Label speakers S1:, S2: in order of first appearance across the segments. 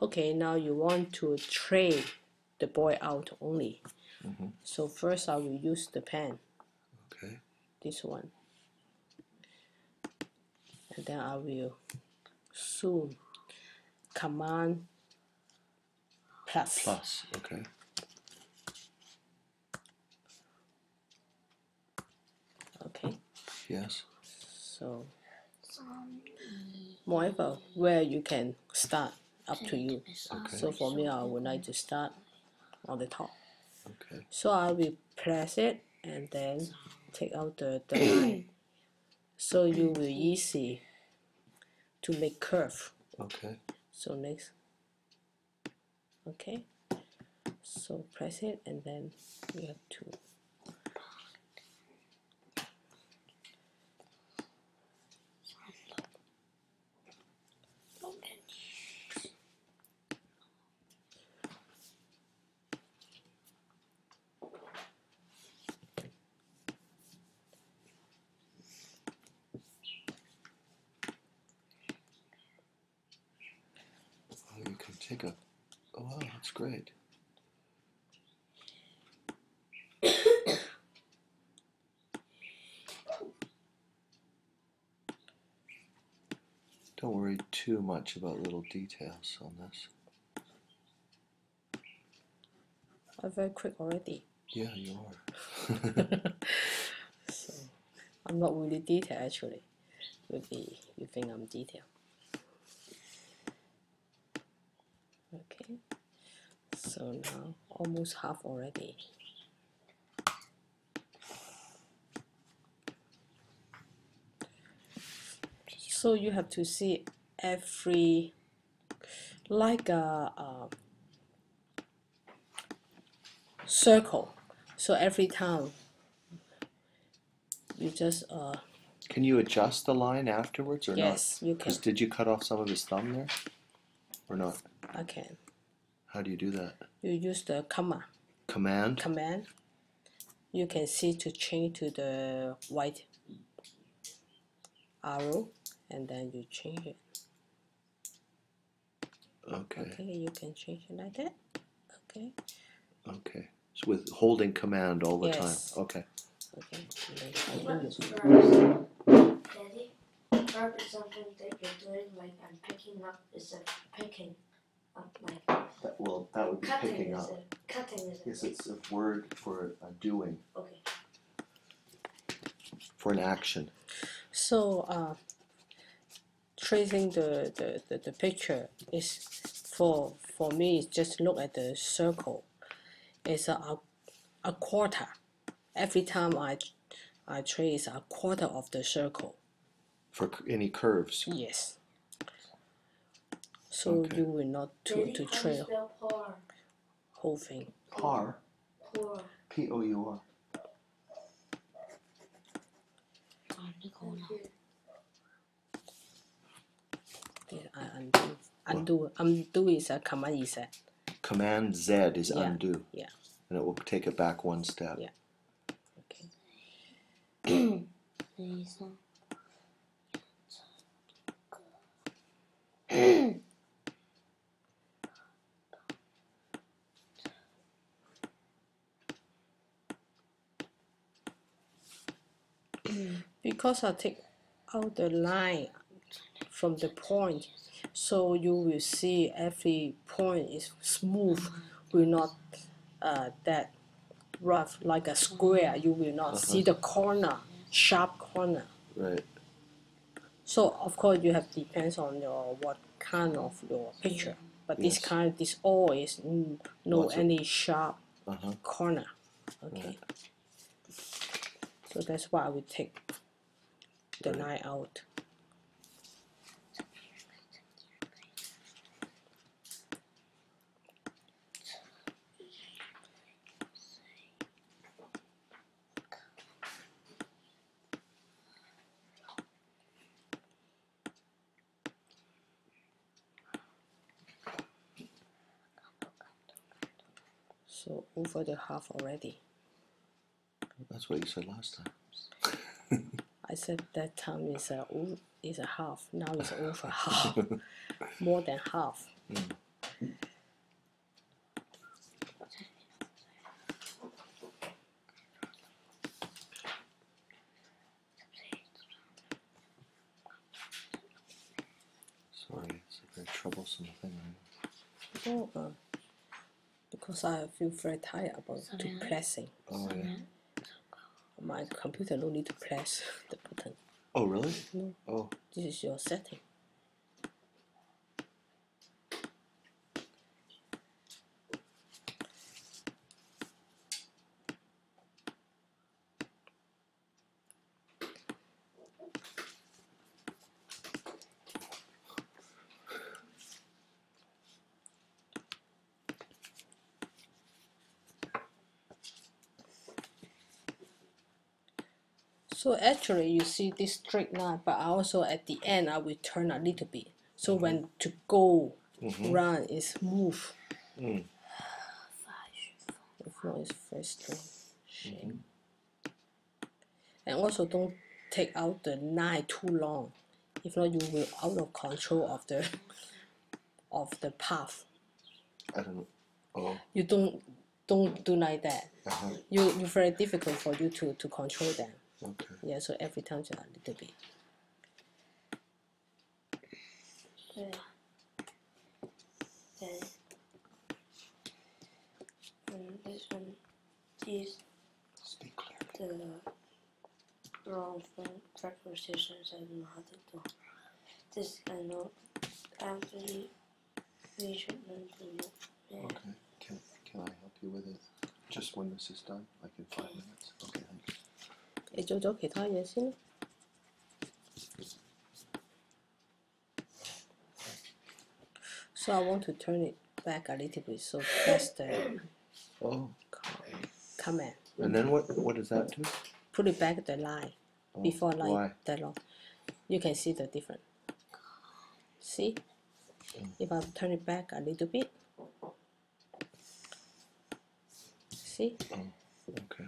S1: Okay, now you want to tray the boy out only.
S2: Mhm.
S1: So first I will use the pen,
S2: Okay.
S1: this one. And then I will zoom command plus.
S2: Plus. Okay.
S1: Okay,
S2: Yes.
S1: so whatever where you can start up to you.
S2: Okay.
S1: So for me I would like to start on the top.
S2: Okay.
S1: So I will press it and then take out the, the line. So you will easy to make curve.
S2: Okay.
S1: So next, okay. So press it and then you have to.
S2: Oh, you can take a. Oh, wow, that's great. Don't worry too much about little details on this.
S1: I'm very quick already.
S2: Yeah, you are.
S1: So I'm not really detailed actually. Maybe you think I'm detailed. Okay. So now almost half already. So you have to see every like a, a circle. So every time you just uh
S2: Can you adjust the line afterwards or not?
S1: yes you can
S2: did you cut off some of his thumb there? Or not?
S1: I can.
S2: How do you do that?
S1: You use the comma
S2: Command?
S1: command. You can see to change to the white arrow and then you change it.
S2: Okay.
S1: Okay, you can change it like that. Okay,
S2: Okay. So with holding command all the
S1: Yes.
S2: time. Okay.
S1: okay. and then I do
S3: What's
S1: it.
S3: Daddy, verb is something that you're doing, like I'm picking up is a picking up, like
S2: That, well, that would
S3: cutting is a cutting is a
S2: Yes, it's a word for a doing,
S3: okay.
S2: for an action.
S1: So uh, tracing the, the, the, the picture is for for me it's just look at the circle. It's a, a, a quarter. Every time I I trace a quarter of the circle.
S2: For c- any curves.
S1: Yes. So
S2: Okay.
S1: you will not to, to
S3: how do you
S1: trail whole thing.
S2: Par.
S3: Pour.
S2: P O U R.
S1: Yeah, I undo. Undo. Undo is a command Z.
S2: Command Z is
S1: Yeah,
S2: undo.
S1: yeah.
S2: And it will take it back one step.
S1: Yeah. Okay. because I take out the line from the point, so you will see every point is smooth, will not uh, that rough like a square. You will not see the corner, sharp corner.
S2: Right.
S1: So of course you have depends on your what kind of your picture. But this kind, this all is no any sharp
S2: Uh huh.
S1: corner. Okay. So that's why I will take the night out. So over the half already.
S2: That's what you said last time.
S1: I said that time is a o- is a half. Now it's over half, more than half.
S2: Sorry, it's a very troublesome thing. I
S1: No, uh, because I feel very tired about to pressing.
S2: Oh yeah.
S1: My computer no need to press the button.
S2: Oh really?
S1: No.
S2: Oh.
S1: This is your setting. So actually you see this straight line, but also at the end I will turn a little bit. So when to go run is move.
S2: Mm.
S1: If not it's very strong. Shame. And also don't take out the line too long. If not you will out of control of the of the path.
S2: I don't. know. Oh.
S1: You don't don't do like that.
S2: Uh-huh.
S1: You you very difficult for you to, to control them.
S2: Okay.
S1: Yeah, so every time just a little bit.
S3: Yeah. Then, and this one is
S2: Speak clear.
S3: the wrong thing, prepositions I don't know how to do. This I know after should learn. Yeah.
S2: Okay. Can Can I help you with it? Just when this is done, like in five minutes. Okay. Thanks.
S1: 你做咗其他嘢先啦。So I want to turn it back a little bit. So press the
S2: Oh.
S1: command.
S2: And then what? What does that do?
S1: Put it back the line
S2: Oh,
S1: before line
S2: Why?
S1: that long. You can see the difference. See? If I turn it back a little bit. See?
S2: Okay.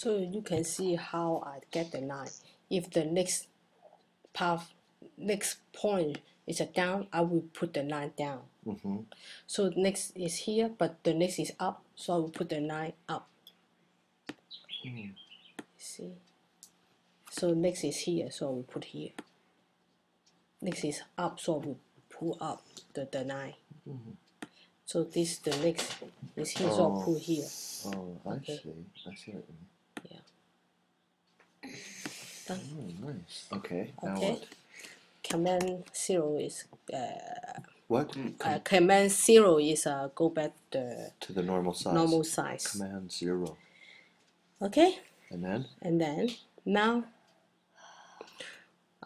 S1: So you can see how I get the line. If the next path, next point is a down, I will put the line down.
S2: Mm-hmm.
S1: So next is here, but the next is up, so I will put the line up.
S2: Mm.
S1: See? So next is here, so I will put here. Next is up, so I will pull up the, the line. So this the next is here, so I
S2: Oh.
S1: pull here.
S2: Oh, I
S1: Okay.
S2: see. I see what you mean. Oh, nice. Okay. Now
S1: Okay.
S2: what?
S1: Command zero is uh,
S2: What?
S1: uh, command zero is uh, go back the
S2: to the normal size.
S1: normal size.
S2: Command zero.
S1: Okay,
S2: And then?
S1: and then now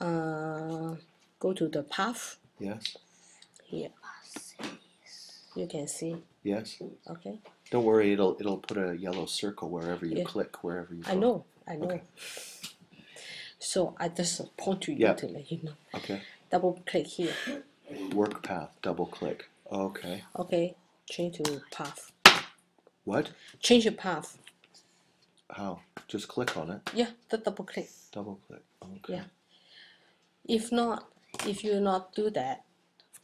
S1: uh, go to the path
S2: Yes.
S1: here. You can see.
S2: Yes.
S1: Okay,
S2: Don't worry. It'll it'll put a yellow circle wherever you
S1: Yeah.
S2: click. Wherever you.
S1: I
S2: go.
S1: know, I know. So I just point to you
S2: Yeah.
S1: to let you know.
S2: Okay.
S1: Double click here.
S2: Work path. Double click. Okay.
S1: Okay, change to path.
S2: What?
S1: Change the path.
S2: How? Just click on it.
S1: Yeah, the double click.
S2: Double click. Okay.
S1: Yeah. If not, if you not do that,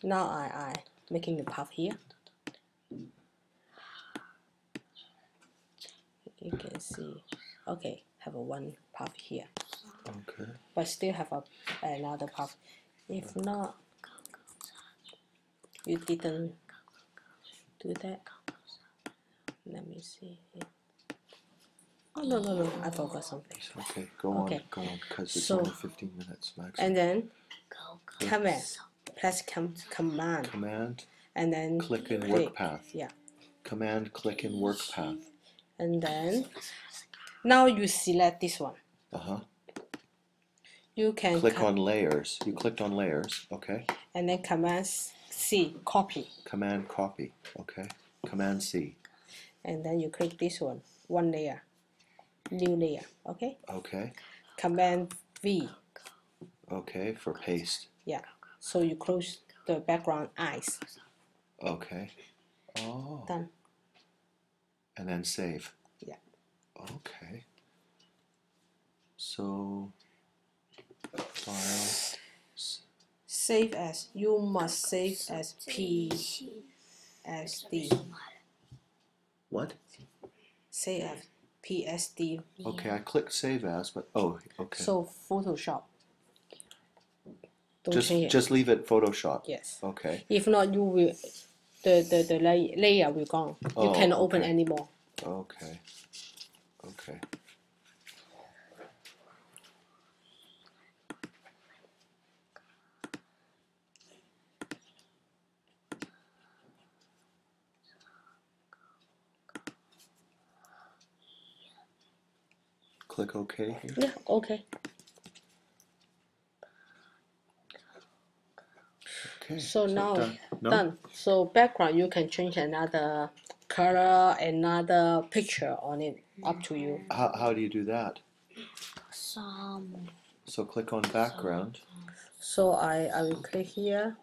S1: now I I making the path here. You can see. Okay, have a one path here,
S2: Okay.
S1: but still have a another path. If not, you didn't do that. Let me see. here. Oh no no no! I forgot something.
S2: Okay. Go
S1: Okay.
S2: on. Go on. Because it's
S1: So-
S2: only 15 minutes max.
S1: And then command, press com- command,
S2: Command.
S1: and then
S2: Click in
S1: click.
S2: work path.
S1: Yeah,
S2: Command. Click in work path.
S1: and then now you select this one.
S2: Uh huh.
S1: You can
S2: Click on layers. You clicked on layers. Okay.
S1: and then command C copy,
S2: Command copy. Okay. Command C.
S1: and then you click this one, one layer. new layer. Okay.
S2: Okay.
S1: Command V.
S2: Okay. For paste.
S1: Yeah. So you close the background eyes.
S2: Okay. Oh.
S1: Done.
S2: And then save.
S1: Yeah.
S2: Okay. So file.
S1: Save as. You must save as PSD.
S2: What?
S1: Save as PSD.
S2: Okay, I clicked save as, but oh, okay.
S1: So Photoshop. Don't
S2: just
S1: change
S2: just leave it Photoshop.
S1: yes.
S2: Okay.
S1: If not, you will the the the layer will gone. You
S2: Oh,
S1: cannot open
S2: okay.
S1: anymore.
S2: Okay. Okay. Click OK here.
S1: Yeah. Okay.
S2: Okay.
S1: So now
S2: done. No?
S1: done. So background you can change another color, another picture on it. Up to you.
S2: How, how do you do that?
S3: Some
S2: So click on background.
S1: So I I will click here,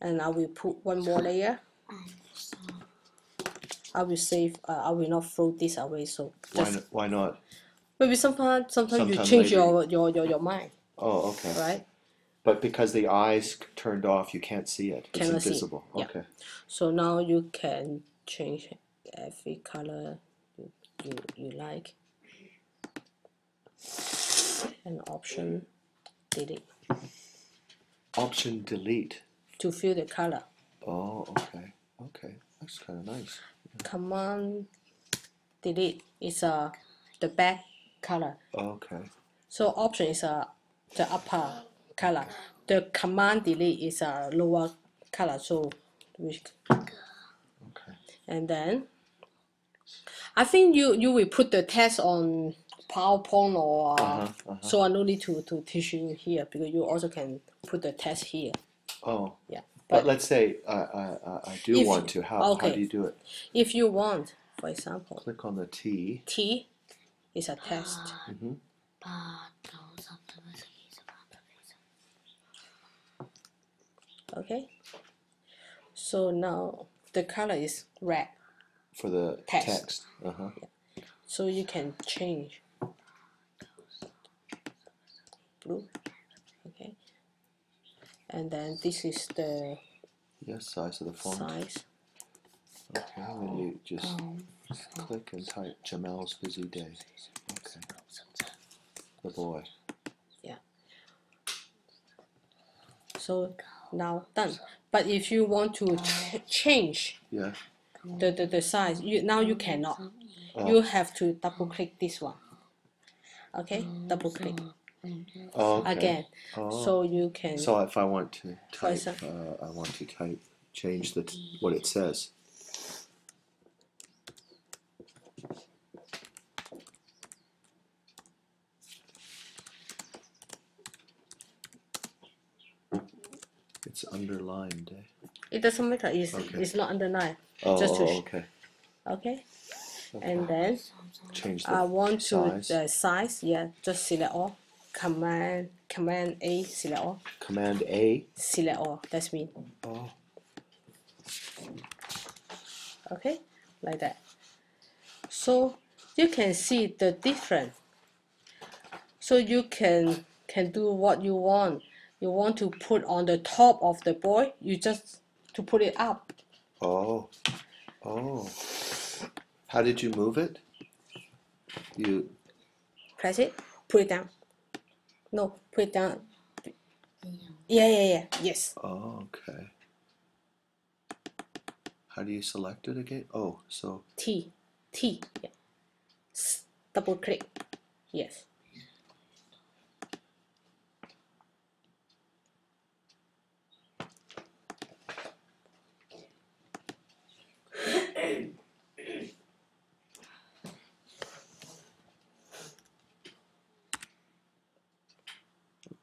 S1: and I will put one more layer.
S3: and some
S1: I will save. Uh, I will not throw this away. So
S2: Why,
S1: just
S2: why not?
S1: Maybe sometimes sometimes you change your, your your your mind,
S2: Oh, okay.
S1: right?
S2: But because the eyes turned off, you can't see it. It's
S1: Cannot see,
S2: invisible.
S1: yeah.
S2: Okay.
S1: So now you can change every color you you, you like. And option delete
S2: Option delete.
S1: to fill the color.
S2: Oh, okay. Okay. That's kind of nice.
S1: Command delete is a the back color.
S2: Okay.
S1: So option is a the upper color. The command delete is a lower color. So we
S2: Okay.
S1: and then I think you you will put the test on PowerPoint or uh,
S2: Uh-huh, uh-huh.
S1: so I no need to to teach you here because you also can put the test here.
S2: Oh.
S1: Yeah,
S2: But,
S1: but
S2: let's say I, I, I- do want to. How, how
S1: okay.
S2: do you do it?
S1: if you want, for example,
S2: Click on the T.
S1: T is a test.
S3: Mm-hmm.
S1: Okay. So now the color is red.
S2: For the
S1: text.
S2: text. Uh -huh. Yeah.
S1: So you can change blue. Okay. And then this is the
S2: yes size of the font.
S1: Size.
S2: Okay, then you just um, click and type Jamel's busy day. Okay. The boy. Yeah.
S1: So now done. But if you want to ch- change
S2: Yeah.
S1: the, the, the size, you now you cannot.
S2: Oh.
S1: You have to double click this one. Okay, double click
S2: Oh, okay.
S1: again.
S2: Oh.
S1: So you can
S2: So if I want to type, uh, I want to type, change the t- what it says. It's underlined. Eh?
S1: it doesn't matter. It's
S2: Okay.
S1: it's not underlined.
S2: Oh,
S1: Just to
S2: oh, okay.
S1: Okay,
S2: okay.
S1: and then
S2: change the
S1: I want to
S2: size.
S1: the size. Yeah, just select all. Command Command A select all.
S2: Command A.
S1: Select all. That's me.
S2: Oh,
S1: okay like that so you can see the difference so you can can do what you want you want to put on the top of the boy you just to put it up
S2: oh, oh. How did you move it? You
S1: press it put it down no put it down yeah yeah yeah yes
S2: oh, okay. How do you select it again? Oh, so
S1: T T yeah. S- double click yes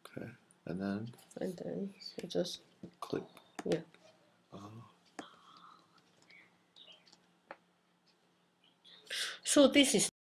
S2: okay, and then
S1: and then you just
S2: click.
S1: yeah
S2: Oh,
S1: so this is